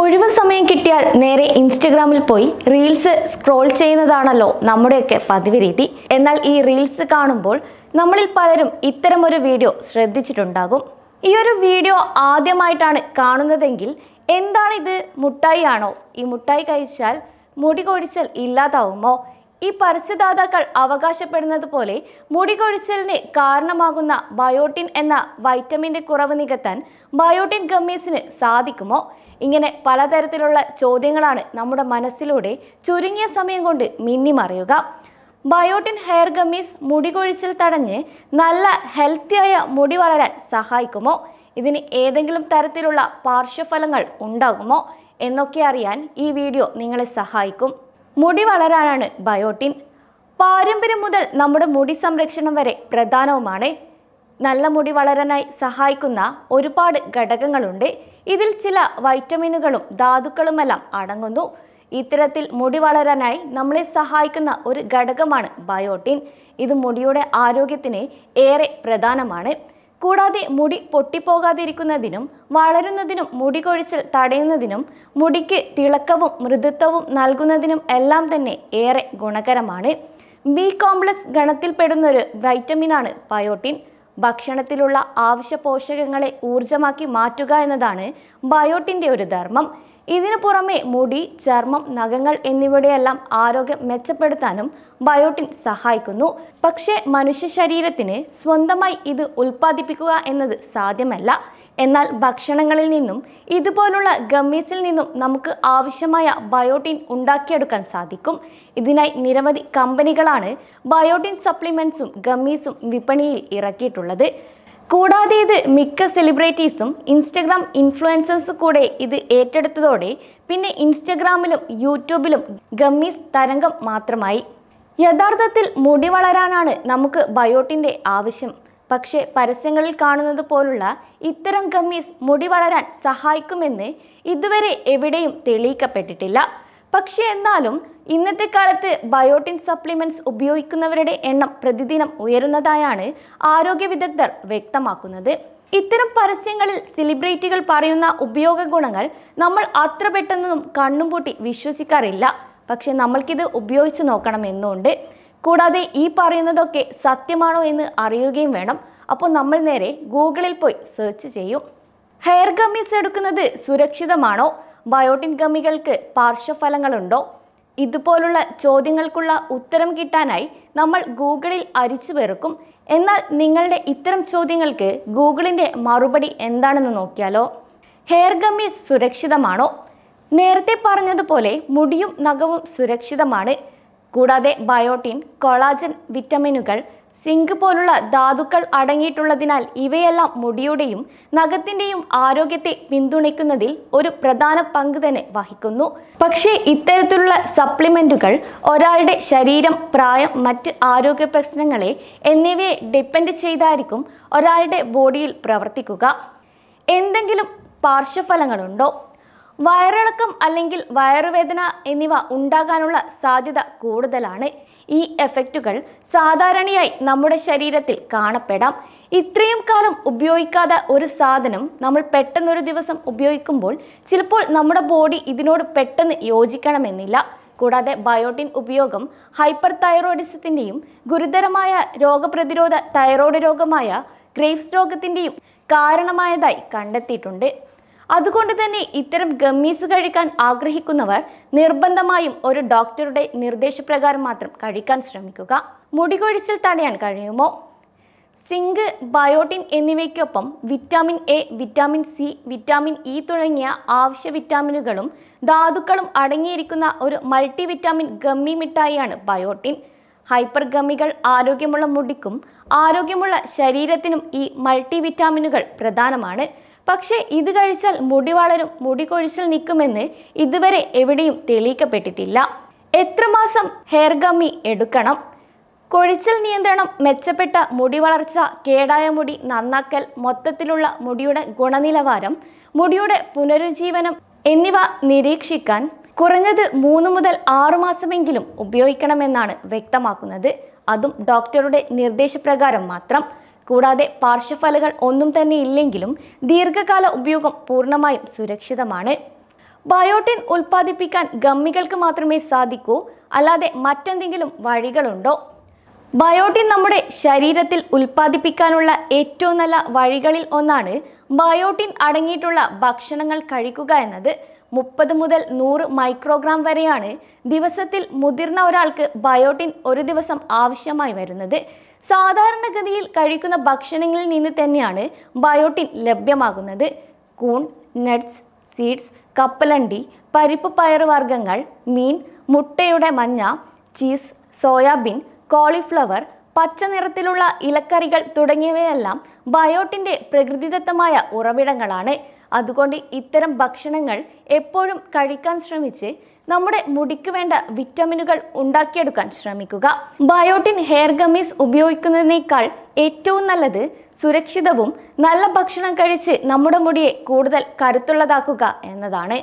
ഒഴിവ് സമയം കിട്ടിയാൽ നേരെ ഇൻസ്റ്റഗ്രാമിൽ പോയി റീൽസ് സ്ക്രോൾ ചെയ്യുന്നതാണല്ലോ നമ്മുടെയൊക്കെ പതിവ് രീതി എന്നാൽ ഈ റീൽസ് കാണുമ്പോൾ നമ്മളിൽ പലരും ഇത്തരമൊരു വീഡിയോ ശ്രദ്ധിച്ചിട്ടുണ്ടാകും. ഈ ഒരു വീഡിയോ ആദ്യമായിട്ടാണ് കാണുന്നതെങ്കിൽ എന്താണിത്? മുട്ടായി ആണോ ഈ മുട്ടായി കഴിച്ചാൽ മുടി കൊഴിച്ചൽ ഇല്ലാതാവുമോ? ഈ പരസ്യദാതാക്കൾ അവകാശപ്പെടുന്നത് പോലെ മുടി കൊഴിച്ചലിന് കാരണമാകുന്ന ബയോട്ടിൻ എന്ന വൈറ്റമിന്റെ കുറവ് നികത്താൻ ബയോട്ടിൻ ഗമ്മീസിന് സാധിക്കുമോ? ഇങ്ങനെ പലതരത്തിലുള്ള ചോദ്യങ്ങളാണ് നമ്മുടെ മനസ്സിലൂടെ ചുരുങ്ങിയ സമയം കൊണ്ട് മിന്നി മിന്നിമറിയുക ബയോട്ടിൻ ഹെയർ ഗമ്മീസ് മുടി കൊഴിച്ചിൽ തടഞ്ഞ് നല്ല ഹെൽത്തിയായ മുടി വളരാൻ സഹായിക്കുമോ? ഇതിന് ഏതെങ്കിലും തരത്തിലുള്ള പാർശ്വഫലങ്ങൾ ഉണ്ടാകുമോ? എന്നൊക്കെ അറിയാൻ ഈ വീഡിയോ നിങ്ങളെ സഹായിക്കും. മുടി വളരാനാണ് ബയോട്ടിൻ. പാരമ്പര്യം മുതൽ നമ്മുടെ മുടി സംരക്ഷണം വരെ പ്രധാനവുമാണ്. നല്ല മുടി വളരാനായി സഹായിക്കുന്ന ഒരുപാട് ഘടകങ്ങളുണ്ട്. ഇതിൽ ചില വൈറ്റമിനുകളും ധാതുക്കളുമെല്ലാം അടങ്ങുന്നു. ഇത്തരത്തിൽ മുടി വളരാനായി നമ്മളെ സഹായിക്കുന്ന ഒരു ഘടകമാണ് ബയോട്ടിൻ. ഇത് മുടിയുടെ ആരോഗ്യത്തിന് ഏറെ പ്രധാനമാണ്. കൂടാതെ മുടി പൊട്ടിപ്പോകാതിരിക്കുന്നതിനും വളരുന്നതിനും മുടി കൊഴിച്ചിൽ തടയുന്നതിനും മുടിക്ക് തിളക്കവും മൃദുത്വവും നൽകുന്നതിനും എല്ലാം തന്നെ ഏറെ ഗുണകരമാണ്. ബി കോംപ്ലക്സ് ഗണത്തിൽപ്പെടുന്നൊരു വൈറ്റമിനാണ് ബയോട്ടിൻ. ഭക്ഷണത്തിലുള്ള ആവശ്യ പോഷകങ്ങളെ ഊർജമാക്കി മാറ്റുക എന്നതാണ് ബയോട്ടിന്റെ ഒരു ധർമ്മം. ഇതിനു പുറമെ മുടി ചർമ്മം നഖങ്ങൾ എന്നിവയുടെയെല്ലാം ആരോഗ്യം മെച്ചപ്പെടുത്താനും ബയോട്ടിൻ സഹായിക്കുന്നു. പക്ഷേ മനുഷ്യ ശരീരത്തിന് സ്വന്തമായി ഇത് ഉൽപ്പാദിപ്പിക്കുക എന്നത് സാധ്യമല്ല. എന്നാൽ ഭക്ഷണങ്ങളിൽ നിന്നും ഇതുപോലുള്ള ഗമ്മീസിൽ നിന്നും നമുക്ക് ആവശ്യമായ ബയോട്ടിൻ ഉണ്ടാക്കിയെടുക്കാൻ സാധിക്കും. ഇതിനായി നിരവധി കമ്പനികളാണ് ബയോട്ടിൻ സപ്ലിമെൻസും ഗമ്മീസും വിപണിയിൽ ഇറക്കിയിട്ടുള്ളത്. കൂടാതെ ഇത് മിക്ക സെലിബ്രിറ്റീസും ഇൻസ്റ്റഗ്രാം ഇൻഫ്ലുവൻസേഴ്സ് കൂടെ ഇത് ഏറ്റെടുത്തതോടെ പിന്നെ ഇൻസ്റ്റഗ്രാമിലും യൂട്യൂബിലും ഗമ്മീസ് തരംഗം മാത്രമായി. യഥാർത്ഥത്തിൽ മുടി വളരാനാണ് നമുക്ക് ബയോട്ടിന്റെ ആവശ്യം. പക്ഷേ പരസ്യങ്ങളിൽ കാണുന്നത് പോലുള്ള ഇത്തരം ഗമ്മീസ് മുടി വളരാൻ സഹായിക്കുമെന്ന് ഇതുവരെ എവിടെയും തെളിയിക്കപ്പെട്ടിട്ടില്ല. പക്ഷേ എന്നാലും ഇന്നത്തെ കാലത്ത് ബയോട്ടിൻ സപ്ലിമെന്റ്സ് ഉപയോഗിക്കുന്നവരുടെ എണ്ണം പ്രതിദിനം ഉയരുന്നതായാണ് ആരോഗ്യ വിദഗ്ധർ വ്യക്തമാക്കുന്നത്. ഇത്തരം പരസ്യങ്ങളിൽ സെലിബ്രിറ്റികൾ പറയുന്ന ഉപയോഗ ഗുണങ്ങൾ നമ്മൾ അത്ര പെട്ടെന്നൊന്നും കണ്ണും പൂട്ടി വിശ്വസിക്കാറില്ല. പക്ഷെ നമ്മൾക്കിത് ഉപയോഗിച്ച് നോക്കണം എന്നുണ്ട് കൂടാതെ ഈ പറയുന്നതൊക്കെ സത്യമാണോ എന്ന് അറിയുകയും വേണം. അപ്പോൾ നമ്മൾ നേരെ ഗൂഗിളിൽ പോയി സെർച്ച് ചെയ്യും. ഹെയർ ഗമ്മീസ് എടുക്കുന്നത് സുരക്ഷിതമാണോ? ബയോട്ടിൻ ഗമ്മികൾക്ക് പാർശ്വഫലങ്ങളുണ്ടോ? ഇതുപോലുള്ള ചോദ്യങ്ങൾക്കുള്ള ഉത്തരം കിട്ടാനായി നമ്മൾ ഗൂഗിളിൽ അരിച്ചു പെറുക്കും. എന്നാൽ നിങ്ങളുടെ ഇത്തരം ചോദ്യങ്ങൾക്ക് ഗൂഗിളിന്റെ മറുപടി എന്താണെന്ന് നോക്കിയാലോ? ഹെയർ ഗമ്മീസ് സുരക്ഷിതമാണോ? നേരത്തെ പറഞ്ഞതുപോലെ മുടിയും നഖവും സുരക്ഷിതമാണ്. കൂടാതെ ബയോട്ടിൻ കൊളാജൻ വിറ്റമിനുകൾ സിങ്ക് പോലുള്ള ധാതുക്കൾ അടങ്ങിയിട്ടുള്ളതിനാൽ ഇവയെല്ലാം മുടിയുടെയും നഖത്തിന്റെയും ആരോഗ്യത്തെ പിന്തുണയ്ക്കുന്നതിൽ ഒരു പ്രധാന പങ്ക് തന്നെ വഹിക്കുന്നു. പക്ഷേ ഇത്തരത്തിലുള്ള സപ്ലിമെന്റുകൾ ഒരാളുടെ ശരീരം പ്രായം മറ്റ് ആരോഗ്യ പ്രശ്നങ്ങളെ എന്നിവയെ ഡിപ്പെൻഡ് ചെയ്തായിരിക്കും ഒരാളുടെ ബോഡിയിൽ പ്രവർത്തിക്കുക. എന്തെങ്കിലും പാർശ്വഫലങ്ങളുണ്ടോ? വയറിളക്കം അല്ലെങ്കിൽ വയറുവേദന എന്നിവ ഉണ്ടാകാനുള്ള സാധ്യത കൂടുതലാണ്. ഈ എഫക്റ്റുകൾ സാധാരണയായി നമ്മുടെ ശരീരത്തിൽ കാണപ്പെടാം. ഇത്രയും കാലം ഉപയോഗിക്കാതെ ഒരു സാധനം നമ്മൾ പെട്ടെന്നൊരു ദിവസം ഉപയോഗിക്കുമ്പോൾ ചിലപ്പോൾ നമ്മുടെ ബോഡി ഇതിനോട് പെട്ടെന്ന് യോജിക്കണമെന്നില്ല. കൂടാതെ ബയോട്ടിൻ ഉപയോഗം ഹൈപ്പർ തൈറോയിഡിസത്തിന്റെയും ഗുരുതരമായ രോഗപ്രതിരോധ തൈറോയ്ഡ് രോഗമായ ഗ്രേവ്സ് രോഗത്തിന്റെയും കാരണമായതായി കണ്ടെത്തിയിട്ടുണ്ട്. അതുകൊണ്ട് തന്നെ ഇത്തരം ഗമ്മീസ് കഴിക്കാൻ ആഗ്രഹിക്കുന്നവർ നിർബന്ധമായും ഒരു ഡോക്ടറുടെ നിർദ്ദേശപ്രകാരം മാത്രം കഴിക്കാൻ ശ്രമിക്കുക. മുടി കൊഴിച്ചിൽ തടയാൻ കഴിയുമോ? സിങ്ക് ബയോട്ടിൻ എന്നിവയ്ക്കൊപ്പം vitamin A vitamin C vitamin E തുടങ്ങിയ ആവശ്യ വിറ്റാമിനുകളും ധാതുക്കളും അടങ്ങിയിരിക്കുന്ന ഒരു മൾട്ടി വിറ്റാമിൻ ഗമ്മി മിഠായിയാണ് ബയോട്ടിൻ. ഹൈപ്പർ ഗമ്മികൾ ആരോഗ്യമുള്ള മുടിക്കും ആരോഗ്യമുള്ള ശരീരത്തിനും ഈ മൾട്ടി വിറ്റാമിനുകൾ പ്രധാനമാണ്. പക്ഷേ ഇത് കഴിച്ചാൽ മുടി വളരും മുടി കൊഴിച്ചിൽ നിൽക്കുമെന്ന് ഇതുവരെ എവിടെയും തെളിയിക്കപ്പെട്ടിട്ടില്ല. എത്ര മാസം ഹെയർ ഗമ്മി എടുക്കണം? കൊഴിച്ചിൽ നിയന്ത്രണം മെച്ചപ്പെട്ട മുടി വളർച്ച കേടായ മുടി നന്നാക്കൽ മൊത്തത്തിലുള്ള മുടിയുടെ ഗുണനിലവാരം മുടിയുടെ പുനരുജ്ജീവനം എന്നിവ നിരീക്ഷിക്കാൻ കുറഞ്ഞത് മൂന്ന് മുതൽ ആറു മാസമെങ്കിലും ഉപയോഗിക്കണമെന്നാണ് വ്യക്തമാക്കുന്നത്. അതും ഡോക്ടറുടെ നിർദ്ദേശപ്രകാരം മാത്രം. കൂടാതെ പാർശ്വഫലങ്ങൾ ഒന്നും തന്നെ ഇല്ലെങ്കിലും ദീർഘകാല ഉപയോഗം പൂർണമായും സുരക്ഷിതമാണ്. ബയോട്ടിൻ ഉൽപ്പാദിപ്പിക്കാൻ ഗമ്മികൾക്ക് മാത്രമേ സാധിക്കൂ അല്ലാതെ മറ്റെന്തെങ്കിലും വഴികളുണ്ടോ? ബയോട്ടിൻ നമ്മുടെ ശരീരത്തിൽ ഉൽപ്പാദിപ്പിക്കാനുള്ള ഏറ്റവും നല്ല വഴികളിൽ ഒന്നാണ് ബയോട്ടിൻ അടങ്ങിയിട്ടുള്ള ഭക്ഷണങ്ങൾ കഴിക്കുക എന്നത്. മുപ്പത് മുതൽ നൂറ് മൈക്രോഗ്രാം വരെയാണ് ദിവസത്തിൽ മുതിർന്ന ഒരാൾക്ക് ബയോട്ടിൻ ഒരു ദിവസം ആവശ്യമായി വരുന്നത്. സാധാരണഗതിയിൽ കഴിക്കുന്ന ഭക്ഷണങ്ങളിൽ നിന്ന് തന്നെയാണ് ബയോട്ടിൻ ലഭ്യമാകുന്നത്. കൂൺ നട്ട്സ് സീഡ്സ് കപ്പലണ്ടി പരിപ്പ് പയറുവർഗങ്ങൾ മീൻ മുട്ടയുടെ മഞ്ഞ ചീസ് സോയാബീൻ കോളിഫ്ലവർ പച്ച നിറത്തിലുള്ള ഇലക്കറികൾ തുടങ്ങിയവയെല്ലാം ബയോട്ടിന്റെ പ്രകൃതിദത്തമായ ഉറവിടങ്ങളാണ്. അതുകൊണ്ട് ഇത്തരം ഭക്ഷണങ്ങൾ എപ്പോഴും കഴിക്കാൻ ശ്രമിച്ച് നമ്മുടെ മുടിക്ക് വേണ്ട വിറ്റമിനുകൾ ഉണ്ടാക്കിയെടുക്കാൻ ശ്രമിക്കുക. ബയോട്ടിൻ ഹെയർ ഗമ്മീസ് ഉപയോഗിക്കുന്നതിനേക്കാൾ ഏറ്റവും നല്ലത് സുരക്ഷിതവും നല്ല ഭക്ഷണം കഴിച്ച് നമ്മുടെ മുടിയെ കൂടുതൽ കരുത്തുള്ളതാക്കുക എന്നതാണ്.